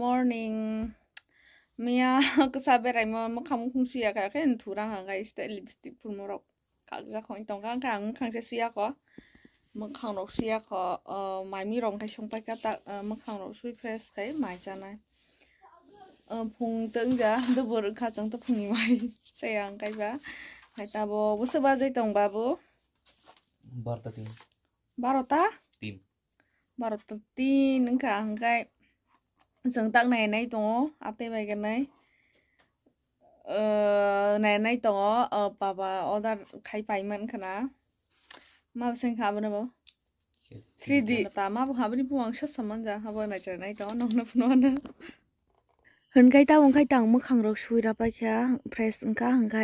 morning. Mia kesabar ay mo makam kung siya kaya kaya turang ang guys ta lipstick pun morok kagza ko itong kang kang kang sa siya ko makang rok siya ko mai mi rong kay song pai ka ta makang rok sui press kay mai cha na phung teng ja do bor kha chang to phung ni mai sayang kay ba kay ta bo busa ba jai tong babu Barta tin. barota Tin. barota tin nang ka ang kay สง sừng tặng này nay tố áp tê bài cái này ờ này nay tố ờ bà bà order khai bài mặn khả ná mà sừng ข้า bên đâu 3D ตามาบ่หาบ่นี่ผู้วังชัดสมันจ้ะหาบ่ไหนจะใหนตอนน้องนับนอนนะหึนไกตาองไกตังมะขังรกช่วยรับไปแค่เพรสอังกาหังไก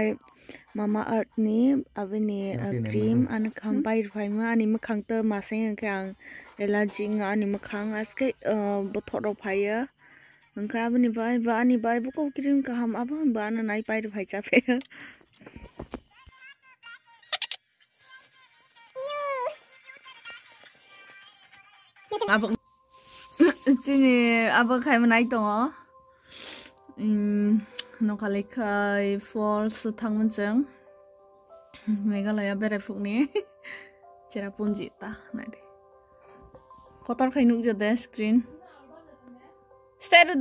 มามาอัดนี้อวินีครีมอันขังไปไฟมาอันนี้มะขังเตอร์มาเซงกังเอลัาจิงอันนี้มะขังอัสเกเออบุตรดรอไฟอะ Angka apa nih bay, bay buku kirim ke apa, bay na naik bay dibay capek. Abang, sini abang kayak mana itu? Hmm, nukali kayak false tanggung. Mega lah ya berefuk nih. Cera nanti. Kotor kayak nuk jadi screen.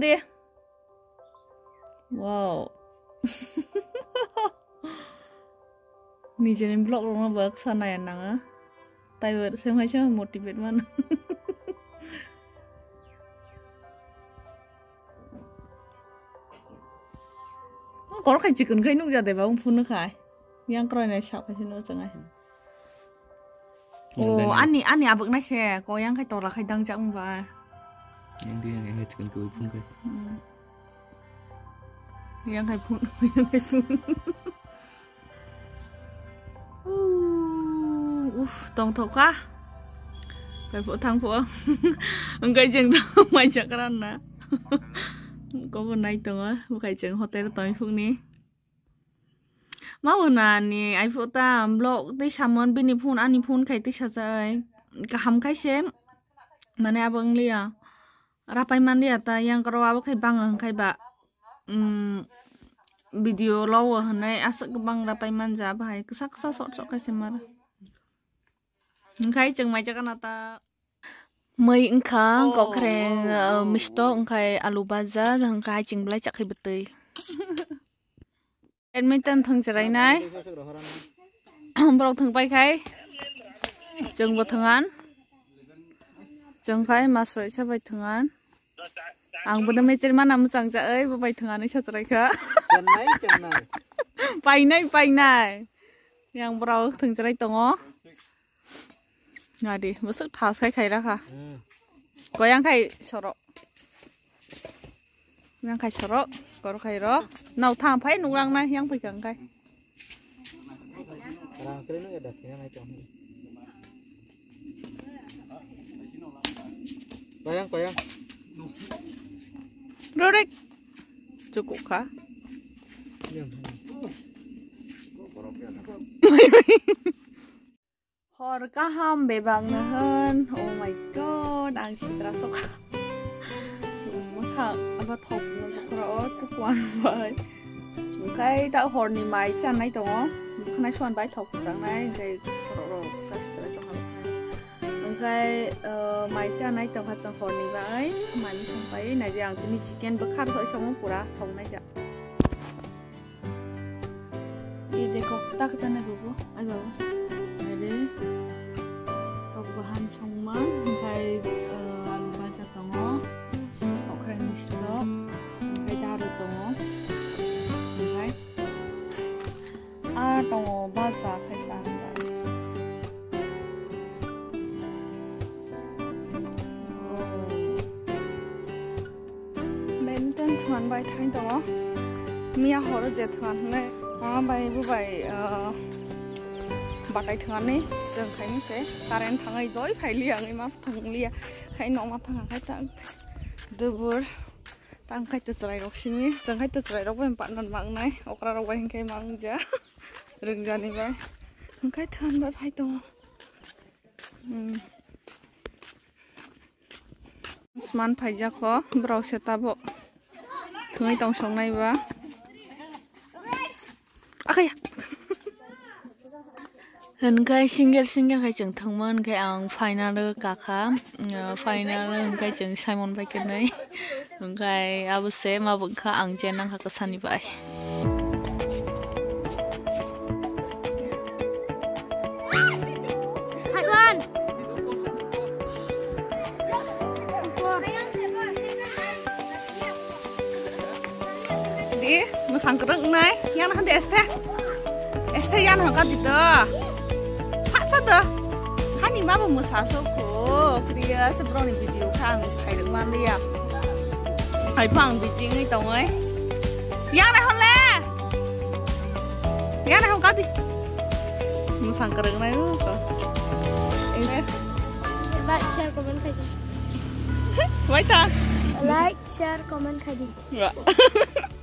deh. Wow. নিজের ব্লগ রঙ বাক সানায় নাঙা তাই সে হয়েছে মোটিভেট মান có khai chỉ cần khai nút ra để vào phun nước khai yang coi này sao khai nó chẳng ai ồ anh này anh này à vực này xe có yang khai tỏ là khai đăng chẳng và yang dia yang ngai chicken kuih pun kai yang hai pun yang hai pun uff tông thọ quá cái phụ thang phụ cái chừng đó mày chắc cái nè có bên này tông á cái chừng hotel tông phun ní mà bên này ai phụ ta lộ đi samon bên này phun anh phun cái tí sao rồi, cái hầm cái xem mà nè bưng liền rapai mandi ata yang karo awo kai bang kai ba um video lawa hanai asak bang rapai manja bahai. Kesak kesak sok sok kai semar. Kai cheng mai chakan ata mai engka ko kreng misto engkai alu baza dang kai cheng blai chak kai betei. Badminton thang charai nai. Brok thang pai khai cheng bo 정파이 마스로 샤바이 통한 안 보는 매질만 아무 장자 에이 바바이 통하는 샤자라이카 짠나이 짠나이 빠이나이 빠이나이 양 보라고 등자라이 똥어 아디 무슨 다스카이 카이라카 고양 카이 서로 yang khai soro koro khai ro nau tham phai nung lang na yang pi kang khai Koyang, koyang. Rorik cukup kah Diam. Hor kaham bebang nahan. Oh my god, ang citra sok. Maka apa top na bakro tu kwan bai. Kai ta hor ni mai san nai tong. ai chuan bai top sang nai để. kai mai cha nai tang hat sang khon ni ba ai man sang pai nai yang tini chicken ba khat thoi sang pura thong nai ja ये देखो तक तने रुको आई बाबू अरे तो बहन छंगमा ओमफ्राय आलु भाजा दङ ओमफ्राय मिक्स दं ओमफ्राय दारु दङ ओमफ्राय आरो दङ thay đó mía họ đã dệt thằng này à bài bu bài bắt tay thằng này giờ khai mình sẽ ta đến thằng ấy đói phải liền ấy mà thằng liền khai nó mà thằng khai thằng đưa bữa tăng khai tự sợi róc xin mi giờ khai tự sợi róc bên bạn non mạng này ok rồi róc bên cái mạng giá rừng ra này vậy khai thằng bài phải to sman phai jakho brau se tabo người tông sống này quá. à khay hình cái single single cái chừng thằng mơn, cái ang final cả khá. Ờ, final, cái chừng Simon Beckett này. Cái abu sẽ mà vẫn khá ăn chen năng khá cái sani vậy. di musang kereng nai yang nak deh este este yang nak kat itu. Tak sada kan ini mama musang soko kriya sebelum ini video kan kayak dengan dia? Kayak bang biji ni tahu nai yang nak hole yang nak kat di musang kereng nai tuh eh. ini Like, share, comment कर दी वाइट like share, comment कर दी gitu. ya.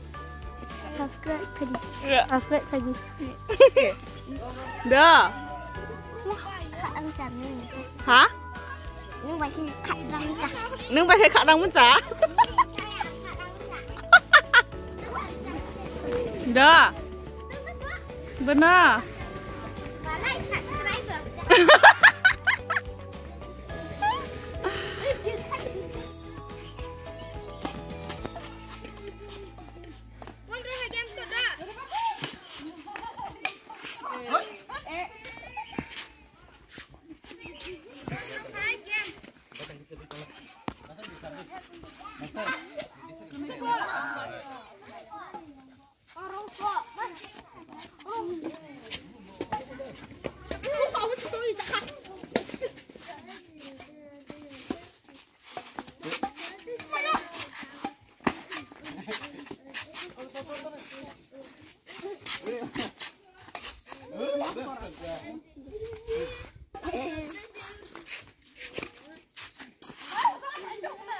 subscribe lagi ya. subscribe lagi dah. Hả nương bài thì khát răng mucha nương dah. Benar. Subscribe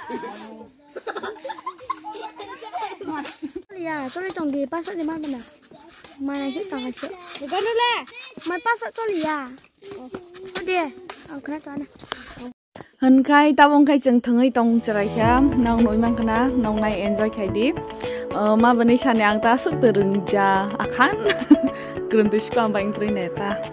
like, subscribe. Ya, tôi trồng đi bác sợ đi mang bên nào? Mai này Để con nữa lẹ Mai bác sợ cho lì à Có đi. Ờ, cái này này Hân khai tabong khai chừng thngay tong charai kya nang noi mang kana nong nai enjoy khai di ma bani sane ang ta suk terung ja akan krum tu shko ang bang tri neta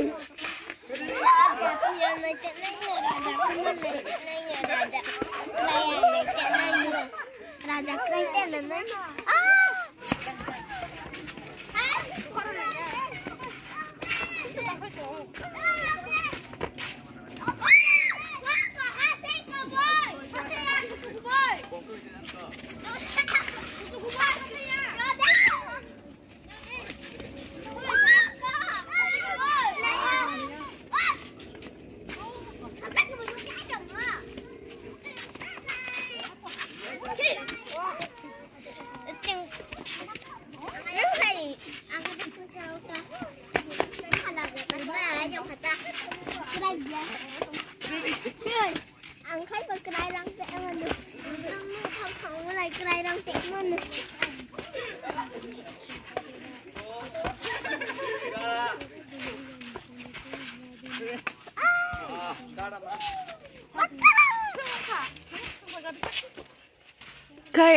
kayak dia kalau raja belum di sekolah kan yang raja betul betul kan nong nai tong Raja keren tenan. Ah. Get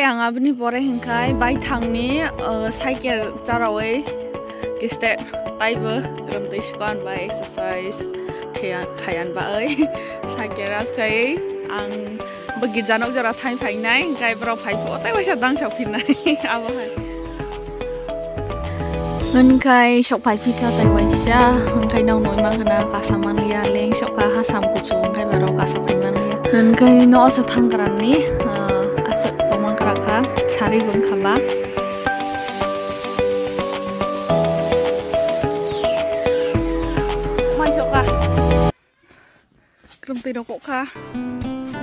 Kai ang abni pore hingkai bai thangni cycle charawai kiste taibo kram tei skon bai exercise khayan ba oi cycle ras kai ang bagi janok jara thai phai nai kai bro phai po tai wasa dang chau phin nai abo hai ngân khai sọc phải phi ca tại ngoài xa ngân khai nông nổi mang khana cả sa man lia leng sọc kha ha sam ku chu ngân khai baro cả sa phi man lia ngân khai no sa thang karan ni asa tomang kara 사리고 가봐. Masuk kah? Kerum tidak kok kah?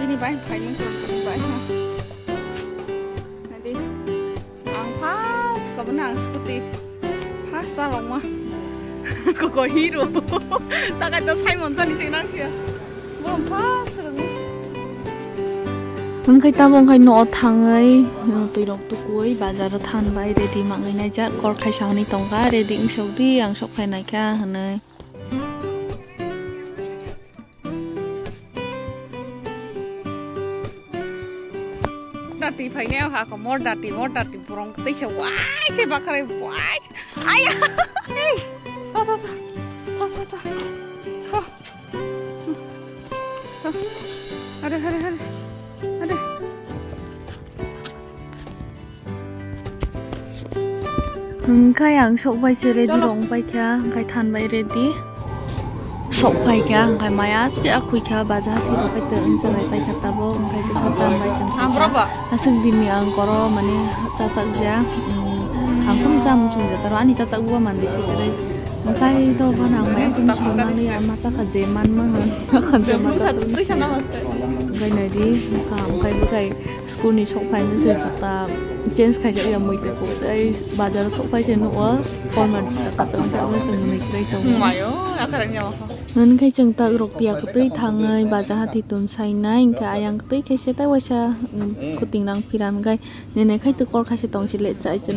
Ini baik, baik ini kerum baik. Nanti angpas, kau menang seperti pasar loh mah. Kau kau hero. Tak ada Simon tuh di sini nangis ya. Belum pas. Vâng phá ta mong khai nọ thằng ấy tùy đọc tôi cuối bà giờ than bay để đi mạng người này chắc còn khai sáng này tổng cả để định sầu đi ăn sọc khai này kia hả này dati phải neo ha có mor dati mor dati burung ketai sih wah sih bakar wah ayah hey ta ta ta ta ta ta ada ada ada Aduh. Engkai ang sok bai si ready dong bai kya, engkai tan bai ready. Sok bai kya, engkai maya si aku kya baza hati ro kai teun so bai bai kata bo, engkai kesa chan bai chan. Asal dimi ang mana cacak dia. Hmm, ang jam cuma terus, ro ani cacak gua mandi sih dari. Engkai itu ban ang cuma kum chung mani ang maca kajeman mangan. Kajeman. Tuh sana mas. Ma tu tu khai nai di kam khai bu khai school ni sok bai ni se ta change khai ja ya mui te ko ai bazar sok bai se no kon man ta cha ta ma chung ni krai to mayo akarang nya ma ngân khai chừng tự rục tiệc của tươi thằng ơi bà giá thì tuần say nai cái ayang tươi khai sẽ tay qua cha có tình năng piran gai nên này khai tự con khai sẽ tông chỉ lệ chạy cho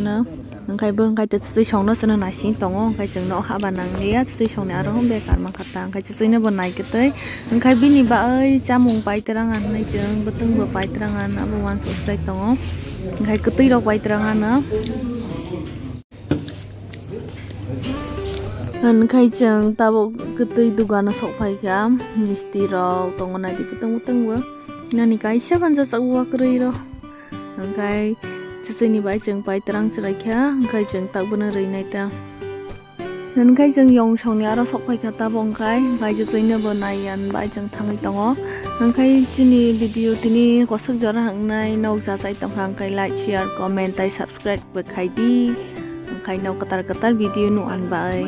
angkai beng kai tu tsui chong no sana na sing tongo angkai jeng no haba nang ria tsui chong ne aro hom be kar mang kata angkai tsui ne bon nai kitai angkai bini ba oi cha mung pai terang an nai jeng betung ba pai terang an abo wan so srai tongo angkai kitai ro pai terang an na Kan kai jeng tabo kitai dugana sok pai kam misti ro tongo nai di betung betung ba nani kai siapa nja sa uwa kiri ro angkai kai chase ni bai chang pai terang chrai kha kai chang tak bana rei nai ta nan kai chang yong song ni aro sok pai ka ta bong kai bai je chai na banai yan bai chang thangai tongo nan kai chini video tini kosak jara hang nai nok ja chai tong hang kai like share comment tai subscribe ba khai di khai nau katar katar video nu an bai